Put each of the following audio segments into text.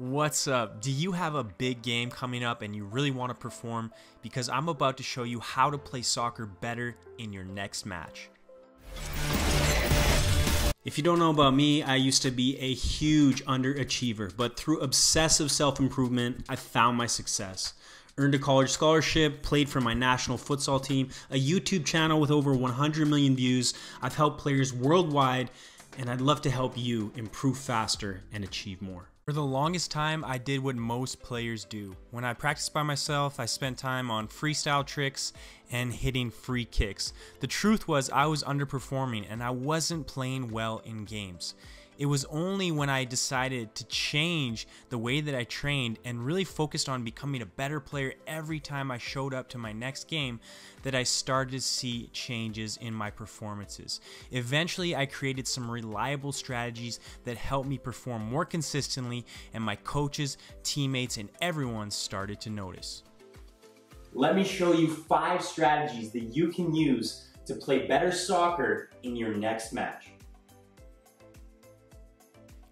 What's up? Do you have a big game coming up and you really want to perform? Because I'm about to show you how to play soccer better in your next match. If you don't know about me, I used to be a huge underachiever, but through obsessive self improvement, I found my success. Earned a college scholarship, played for my national futsal team, a YouTube channel with over 100 million views. I've helped players worldwide, and I'd love to help you improve faster and achieve more. For the longest time, I did what most players do. When I practiced by myself, I spent time on freestyle tricks and hitting free kicks. The truth was, I was underperforming and I wasn't playing well in games. It was only when I decided to change the way that I trained and really focused on becoming a better player every time I showed up to my next game that I started to see changes in my performances. Eventually, I created some reliable strategies that helped me perform more consistently, and my coaches, teammates, and everyone started to notice. Let me show you five strategies that you can use to play better soccer in your next match.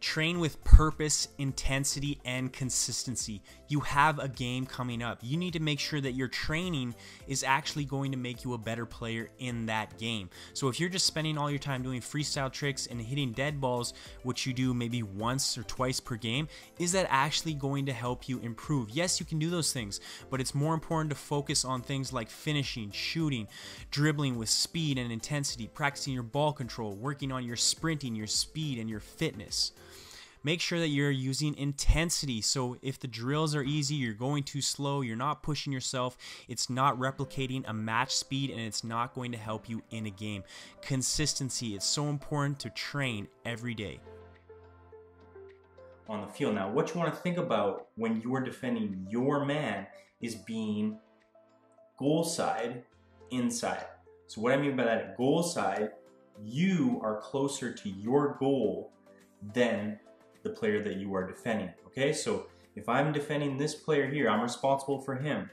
Train with purpose, intensity, and consistency. You have a game coming up. You need to make sure that your training is actually going to make you a better player in that game. So if you're just spending all your time doing freestyle tricks and hitting dead balls, which you do maybe once or twice per game, is that actually going to help you improve? Yes, you can do those things, but it's more important to focus on things like finishing, shooting, dribbling with speed and intensity, practicing your ball control, working on your sprinting, your speed, and your fitness. Make sure that you're using intensity. So if the drills are easy, you're going too slow, you're not pushing yourself, it's not replicating a match speed, and it's not going to help you in a game. Consistency, it's so important to train every day. On the field. Now, what you want to think about when you're defending your man is being goal side, inside. So, what I mean by that goal side, you are closer to your goal than the player that you are defending. Okay, so if I'm defending this player here, I'm responsible for him.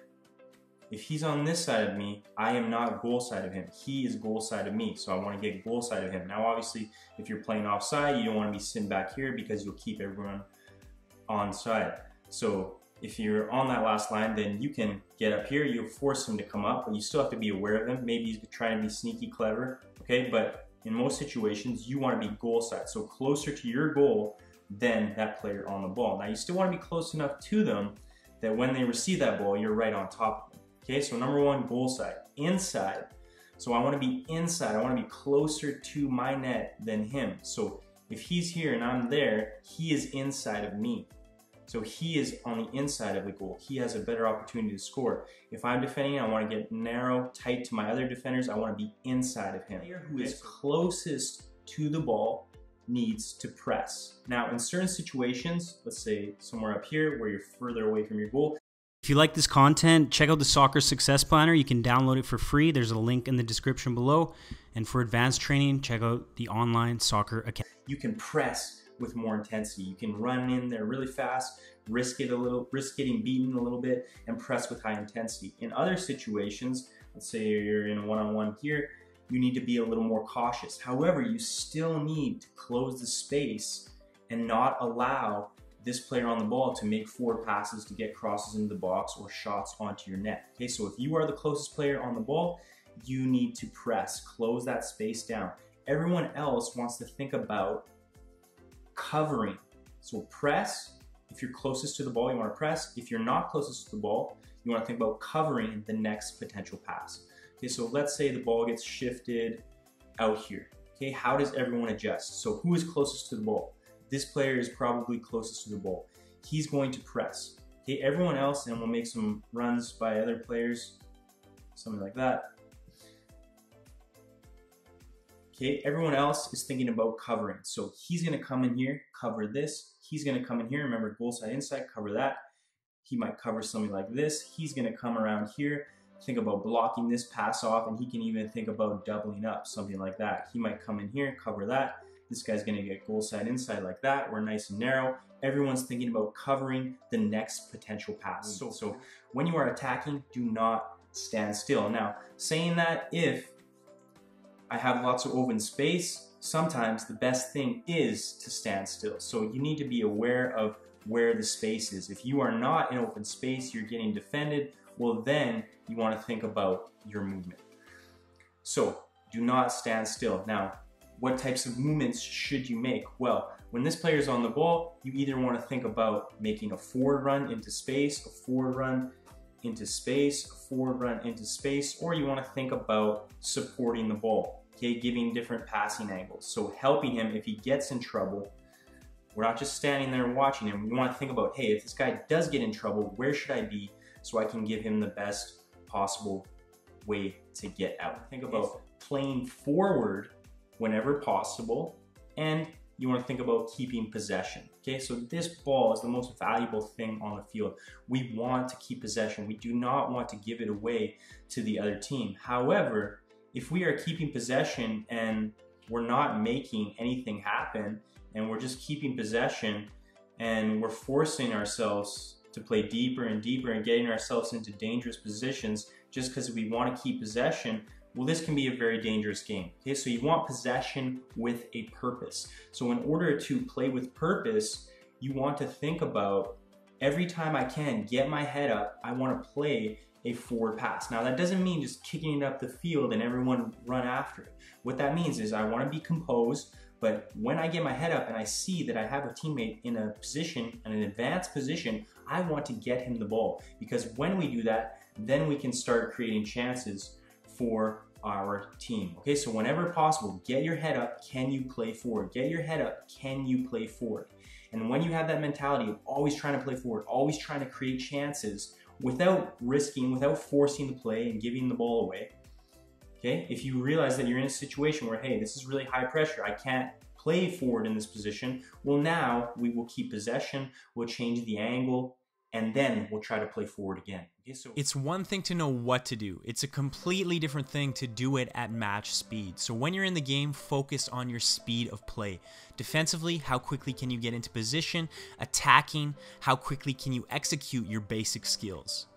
If he's on this side of me, I am not goal side of him. He is goal side of me, so I want to get goal side of him. Now, obviously, if you're playing offside, you don't want to be sitting back here because you'll keep everyone on side. So if you're on that last line, then you can get up here. You force him to come up, but you still have to be aware of him. Maybe he's trying to be sneaky clever, okay? But in most situations, you want to be goal side. So closer to your goal than that player on the ball. Now you still want to be close enough to them that when they receive that ball, you're right on top of them. Okay, so number one, goal side, inside. So I want to be inside. I want to be closer to my net than him. So if he's here and I'm there, he is inside of me. So he is on the inside of the goal. He has a better opportunity to score. If I'm defending, I want to get narrow, tight to my other defenders. I want to be inside of him. Who is closest to the ball needs to press. Now, in certain situations, let's say somewhere up here where you're further away from your goal, if you like this content, check out the Soccer Success Planner. You can download it for free. There's a link in the description below. And for advanced training, check out the online soccer academy. You can press with more intensity. You can run in there really fast, risk it a little, risk getting beaten a little bit, and press with high intensity. In other situations, let's say you're in a one-on-one -on -one here, you need to be a little more cautious. However, you still need to close the space and not allow this player on the ball to make forward passes to get crosses into the box or shots onto your net. Okay, so if you are the closest player on the ball, you need to press, close that space down. Everyone else wants to think about covering. So press, if you're closest to the ball, you wanna press. If you're not closest to the ball, you wanna think about covering the next potential pass. Okay, so let's say the ball gets shifted out here. Okay, how does everyone adjust? So who is closest to the ball? This player is probably closest to the ball. He's going to press. Okay, everyone else, and we'll make some runs by other players, something like that. Okay, everyone else is thinking about covering. So he's gonna come in here, cover this. He's gonna come in here, remember goal side inside, cover that. He might cover something like this. He's gonna come around here think about blocking this pass off, and he can even think about doubling up, something like that. He might come in here, cover that. This guy's gonna get goal side inside like that. We're nice and narrow. Everyone's thinking about covering the next potential pass. So, so when you are attacking, do not stand still. Now, saying that if I have lots of open space, sometimes the best thing is to stand still. So you need to be aware of where the space is. If you are not in open space, you're getting defended, well then you want to think about your movement. So do not stand still. Now, what types of movements should you make? Well, when this player is on the ball, you either want to think about making a forward run into space, a forward run into space, a forward run into space, or you want to think about supporting the ball, okay, giving different passing angles. So helping him if he gets in trouble, we're not just standing there watching him. We want to think about, hey, if this guy does get in trouble, where should I be so I can give him the best possible way to get out? Think about playing forward whenever possible and you want to think about keeping possession. Okay, so this ball is the most valuable thing on the field. We want to keep possession. We do not want to give it away to the other team. However, if we are keeping possession and we're not making anything happen and we're just keeping possession and we're forcing ourselves to play deeper and deeper and getting ourselves into dangerous positions just because we want to keep possession, well, this can be a very dangerous game. Okay, so you want possession with a purpose. So in order to play with purpose, you want to think about every time I can get my head up, I want to play a forward pass. Now that doesn't mean just kicking it up the field and everyone run after it. What that means is I want to be composed, but when I get my head up and I see that I have a teammate in a position, an advanced position, I want to get him the ball. Because when we do that, then we can start creating chances for our team. Okay, so whenever possible, get your head up. Can you play forward? Get your head up. Can you play forward? And when you have that mentality of always trying to play forward, always trying to create chances without risking, without forcing the play and giving the ball away, okay, if you realize that you're in a situation where, hey, this is really high pressure, I can't play forward in this position, well, now we will keep possession, we'll change the angle, and then we'll try to play forward again. Okay, so it's one thing to know what to do. It's a completely different thing to do it at match speed. So when you're in the game, focus on your speed of play. Defensively, how quickly can you get into position? Attacking, how quickly can you execute your basic skills?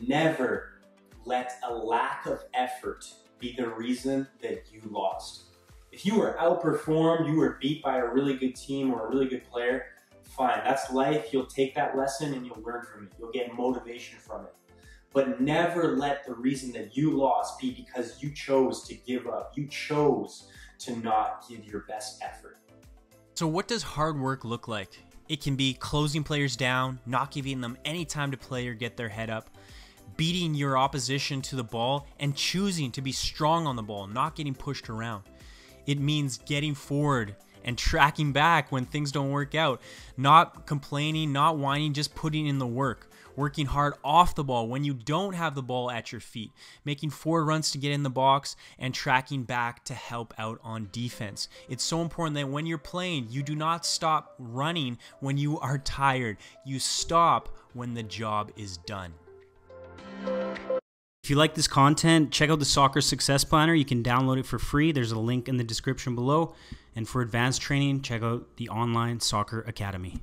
Never let a lack of effort be the reason that you lost. If you were outperformed, you were beat by a really good team or a really good player, fine. That's life. You'll take that lesson and you'll learn from it. You'll get motivation from it. But never let the reason that you lost be because you chose to give up. You chose to not give your best effort. So, what does hard work look like? It can be closing players down, not giving them any time to play or get their head up, beating your opposition to the ball, and choosing to be strong on the ball, not getting pushed around. It means getting forward and tracking back when things don't work out. Not complaining, not whining, just putting in the work. Working hard off the ball when you don't have the ball at your feet. Making four runs to get in the box and tracking back to help out on defense. It's so important that when you're playing, you do not stop running when you are tired. You stop when the job is done. If you like this content, check out the Soccer Success Planner. You can download it for free. There's a link in the description below. And for advanced training, check out the online Soccer Academy.